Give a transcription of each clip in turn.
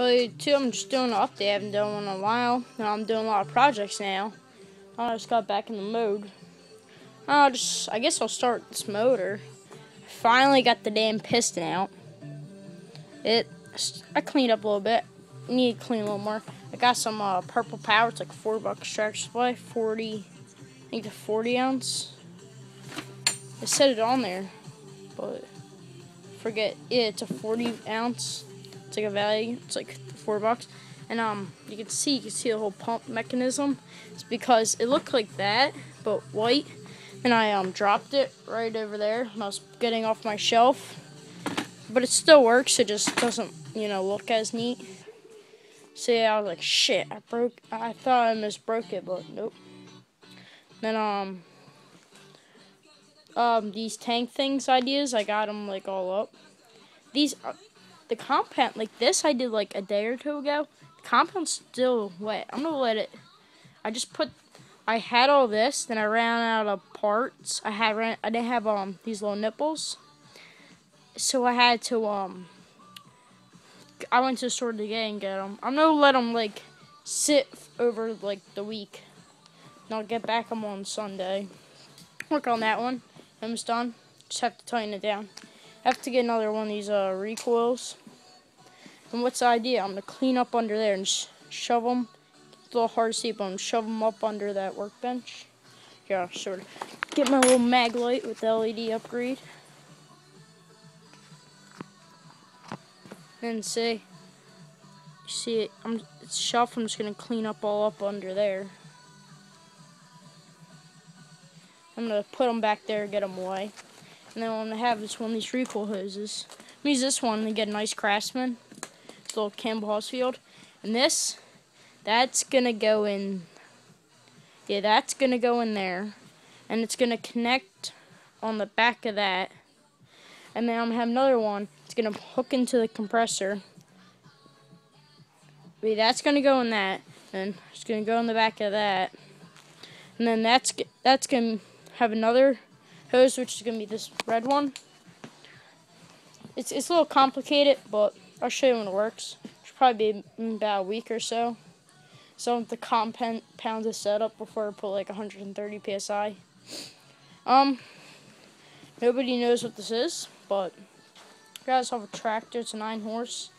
Probably two, I'm just doing an update. I haven't done one in a while. I'm doing a lot of projects now. I just got back in the mode. I'll just, I guess I'll start this motor. Finally got the damn piston out. It, I cleaned up a little bit. Need to clean a little more. I got some uh, purple power. It's like four bucks tractor supply. 40, I think the 40 ounce. I set it on there, but forget yeah, it's a 40 ounce. It's like a value. It's like four bucks. And um, you can see you can see the whole pump mechanism. It's because it looked like that, but white. And I um dropped it right over there I was getting off my shelf. But it still works. It just doesn't, you know, look as neat. See, I was like, shit, I broke. I thought I misbroke it, but nope. Then um, um, these tank things ideas, I got them like all up. These, uh, the compound like this, I did like a day or two ago. The compound's still wet. I'm gonna let it. I just put. I had all this, then I ran out of parts. I had ran. I didn't have um these little nipples, so I had to um. I went to the store today and get them. I'm gonna let them like sit over like the week. And I'll get back them on Sunday. Work on that one. I'm almost done. Just have to tighten it down. have to get another one of these uh, recoils. And what's the idea? I'm going to clean up under there and sh shove them. It's a little hard to see, but I'm going to shove them up under that workbench. Yeah, sort of get my little mag light with the LED upgrade. And see, see it, I'm, it's shelf, I'm just going to clean up all up under there. I'm going to put them back there, get them away. And then I'm going to have this one of these recoil hoses. I'm use this one to get a nice Craftsman. Little Campbell Hausfeld. And this, that's going to go in, yeah, that's going to go in there. And it's going to connect on the back of that. And then I'm going to have another one. It's going to hook into the compressor. Wait, that's going to go in that. And it's going to go in the back of that. And then that's that's going to have another hose, which is going to be this red one. It's, it's a little complicated, but I'll show you when it works. Should probably be in about a week or so. So the compound pound is set up before I put like 130 psi. Um, nobody knows what this is, but guys have a tractor. It's a nine horse,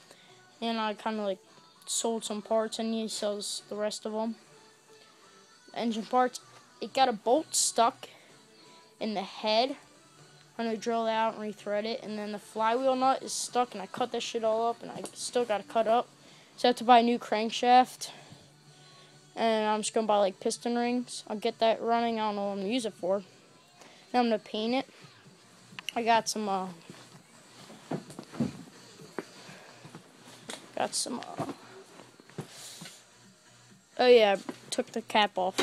and I kind of like sold some parts, and he sells the rest of them. Engine parts. It got a bolt stuck in the head. I'm going to drill out and rethread it. And then the flywheel nut is stuck and I cut this shit all up and I still got to cut up. So I have to buy a new crankshaft. And I'm just going to buy like piston rings. I'll get that running. I don't know what I'm going to use it for. Now I'm going to paint it. I got some, uh, got some, uh, oh yeah, I took the cap off.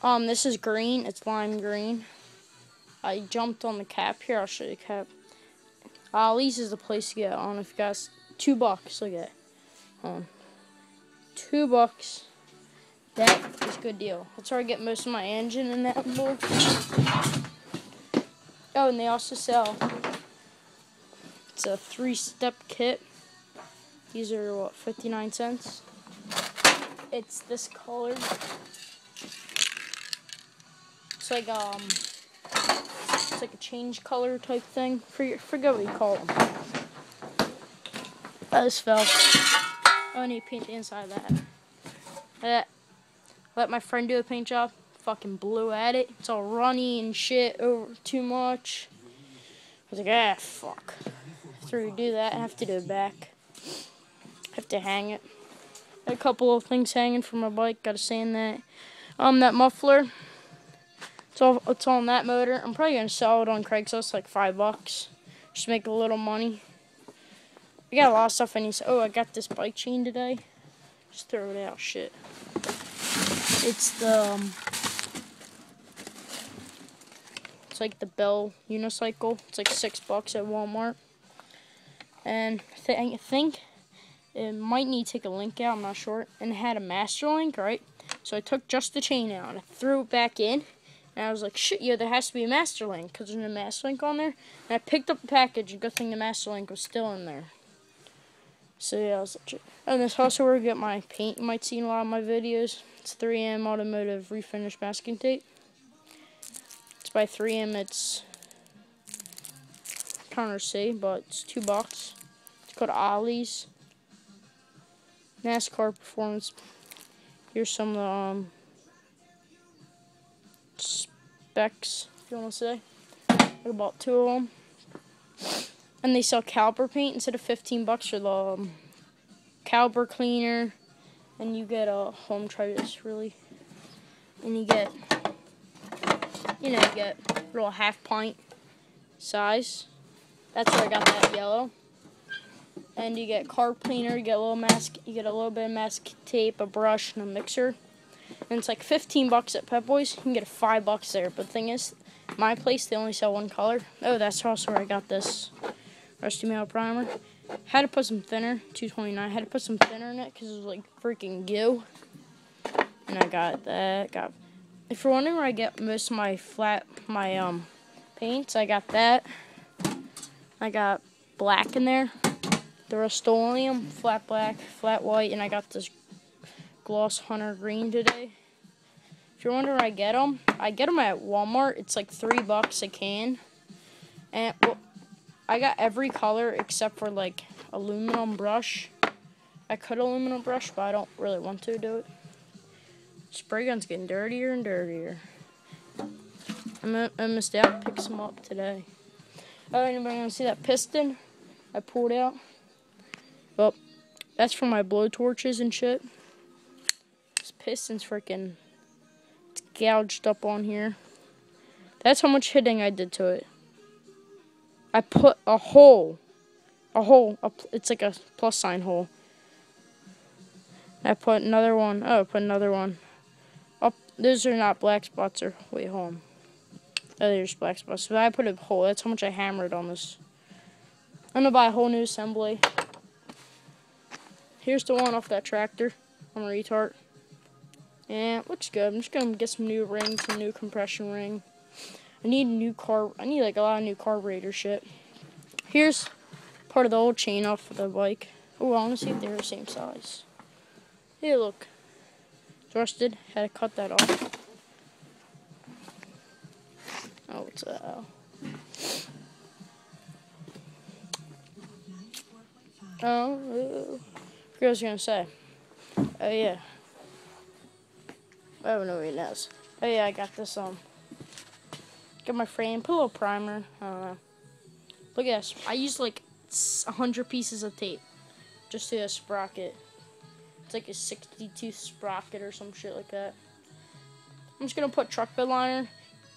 Um, this is green. It's lime green. I jumped on the cap here. I'll show you the cap. Uh, Ollie's is the place to get. on if you guys. Two bucks. Look at. Um, two bucks. That is a good deal. That's where I get most of my engine in that board. Oh, and they also sell. It's a three-step kit. These are what, 59 cents. It's this color. It's like um, it's like a change color type thing. Forget, forget what you call them. That just fell. I need to paint the inside of that. That. Let my friend do a paint job. Fucking blew at it. It's all runny and shit over too much. I was like, ah, fuck. After we do that, I have to do it back. I have to hang it. a couple of things hanging from my bike. Gotta sand that. Um, that muffler. All, it's on that motor. I'm probably to sell it on Craigslist, like five bucks. Just make a little money. I got a lot of stuff I need oh, I got this bike chain today. Just throw it out, shit. It's the, um, it's like the Bell unicycle. It's like six bucks at Walmart. And I think it might need to take a link out, I'm not sure. And it had a master link, right? So I took just the chain out and I threw it back in. And I was like, shit, yeah, there has to be a master link because there's a master link on there. And I picked up the package, and good thing the master link was still in there. So yeah, I was legit. And this also where I get my paint. You might see in a lot of my videos. It's 3M Automotive Refinish Masking Tape. It's by 3M. It's counter C, but it's two bucks. It's called Ollie's. NASCAR Performance. Here's some of the um, specs, if you want to say. I bought two of them. And they sell caliper paint instead of 15 bucks for the um, caliper cleaner. And you get a home try this really. And you get, you know, you get a little half pint size. That's where I got that yellow. And you get carb cleaner, you get a little mask, you get a little bit of mask tape, a brush, and a mixer. And it's like 15 bucks at Pep Boys. You can get a five bucks there. But the thing is, my place they only sell one color. Oh, that's also where I got this Rusty Metal primer. Had to put some thinner, 229. Had to put some thinner in it because it was like freaking goo. And I got that. Got. If you're wondering where I get most of my flat, my um, paints, I got that. I got black in there. The Rust-Oleum, flat black, flat white, and I got this gloss hunter green today. If you're wondering where I get them, I get them at Walmart. It's like three bucks a can. And well, I got every color except for like aluminum brush. I could aluminum brush, but I don't really want to do it. Spray gun's getting dirtier and dirtier. I'm gonna, I'm gonna stay out pick some up today. Oh, anybody to see that piston I pulled out? Well, that's for my blow torches and shit. Piston's freaking gouged up on here. That's how much hitting I did to it. I put a hole, a hole, a, it's like a plus sign hole. I put another one, oh, I put another one. Up, those are not black spots, or wait, hold on. Oh, there's black spots. So I put a hole. That's how much I hammered on this. I'm gonna buy a whole new assembly. Here's the one off that tractor. I'm a retard. Eh, and looks good. I'm just gonna get some new rings, some new compression ring. I need new car. I need like a lot of new carburetor shit. Here's part of the old chain off of the bike. Oh, I want to see if they're the same size. Hey, look. It's rusted. Had to cut that off. Oh, what's that? Uh, oh. Oh, what I was gonna say. Oh yeah. I don't know what it is. Oh yeah, I got this um. Got my frame, put a little primer. I don't know. Look at this. I used like a hundred pieces of tape just to a sprocket. It's like a 62 sprocket or some shit like that. I'm just gonna put truck bed liner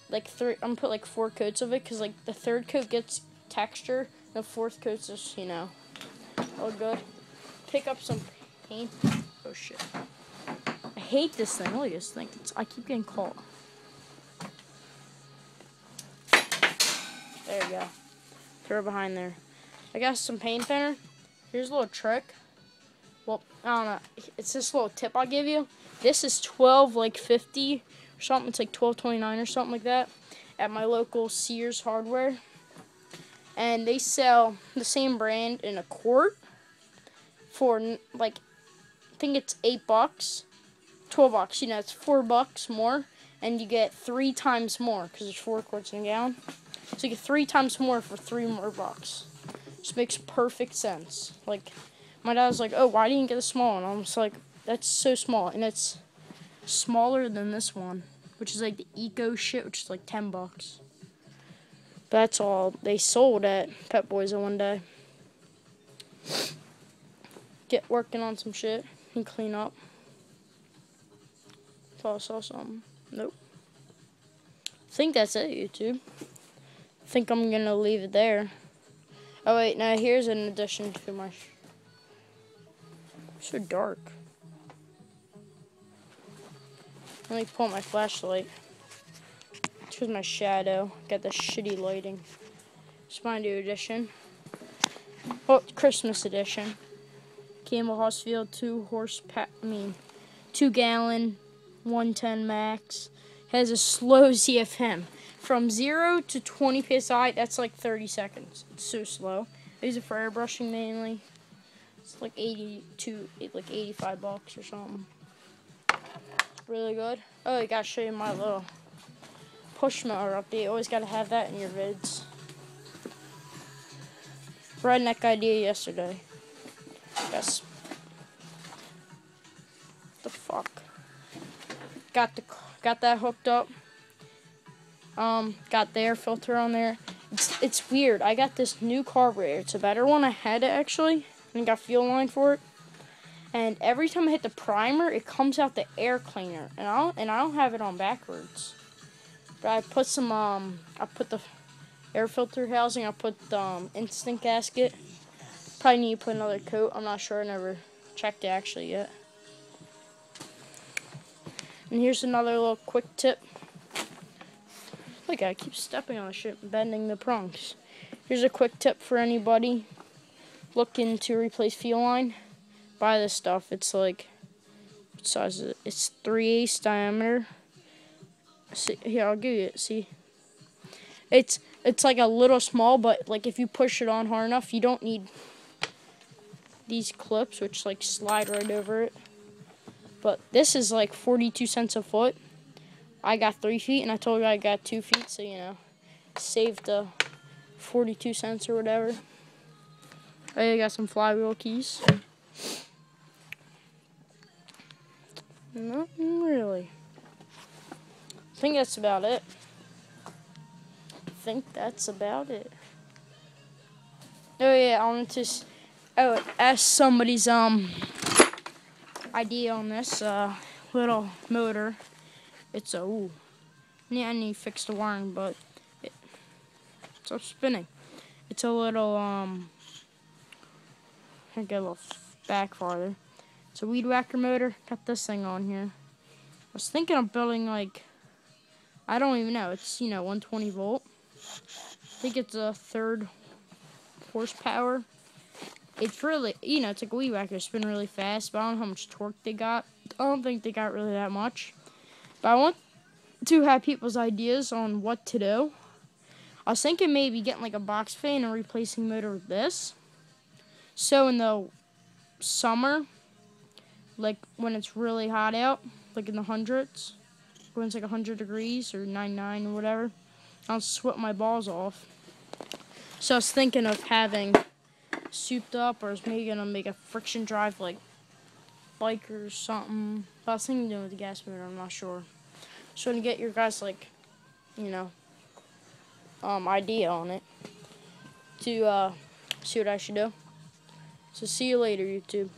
like three. I'm gonna put like four coats of it because like the third coat gets texture, the fourth coat's just you know all good. Pick up some paint. Oh shit! Hate this thing. Look at this thing. It's, I keep getting caught. There you go. Throw it behind there. I got some paint thinner. Here's a little trick. Well, I don't know. It's this little tip I'll give you. This is 12 like 50 or something. It's like 12.29 or something like that at my local Sears Hardware. And they sell the same brand in a quart for like I think it's 8 bucks. 12 bucks, you know, it's 4 bucks more and you get 3 times more cuz there's 4 quarts in a gallon. So you get 3 times more for 3 more bucks. Just makes perfect sense. Like my dad was like, "Oh, why didn't you get a small one?" I'm just like, "That's so small, and it's smaller than this one." which is like the eco shit, which is like 10 bucks. That's all they sold at Pep Boys one day. Get working on some shit and clean up. Thought I saw something. Nope. I think that's it, YouTube. I think I'm gonna leave it there. Oh wait, now here's an addition to my. so dark. Let me pull my flashlight. Here's my shadow. Got the shitty lighting. It's my new edition. Oh, Christmas edition. Campbell Hausfeld 2 horse pack, I mean, 2 gallon, 110 max. Has a slow CFM. From 0 to 20 psi, that's like 30 seconds. It's so slow. I use it for airbrushing mainly. It's like 82, like 85 bucks or something. Really good. Oh, I gotta show you my little push mower update. Always gotta have that in your vids. Redneck idea yesterday. Yes. Got the got that hooked up. Um, got the air filter on there. It's it's weird. I got this new carburetor. It's a better one. I had it actually, and got fuel line for it. And every time I hit the primer, it comes out the air cleaner, and I don't, and I don't have it on backwards. But I put some um, I put the air filter housing. I put the um, instant gasket. Probably need to put another coat. I'm not sure. I never checked it actually yet. And here's another little quick tip. Look, I keep stepping on the shit and bending the prongs. Here's a quick tip for anybody looking to replace fuel line. Buy this stuff. It's like, what size is it? It's 3 eighths diameter. See, here, I'll give you it. See? It's, it's like a little small, but like if you push it on hard enough, you don't need these clips, which like slide right over it. But this is like 42 cents a foot. I got three feet, and I told you I got two feet, so you know, saved the 42 cents or whatever. I got some flywheel keys. Nothing really. I think that's about it. I think that's about it. Oh yeah, I wanted to. Oh, ask somebody's um idea on this uh, little motor. It's a, ooh, yeah, I need to fix the wiring, but it, it's spinning. It's a little, um, I get a little back farther. It's a weed whacker motor. Got this thing on here. I was thinking of building like, I don't even know. It's, you know, 120 volt. I think it's a third horsepower it's really, you know, it's like a weed whacker. Spin really fast, but I don't know how much torque they got. I don't think they got really that much. But I want to have people's ideas on what to do. I was thinking maybe getting like a box fan and replacing motor with this. So in the summer, like when it's really hot out, like in the hundreds, when it's like 100 degrees or 99 or whatever, I'll sweat my balls off. So I was thinking of having souped up, or is maybe gonna make a friction drive like bike or something. But I thinking doing with the gas motor. I'm not sure. So to get your guys like, you know, um, idea on it to uh, see what I should do. So see you later, YouTube.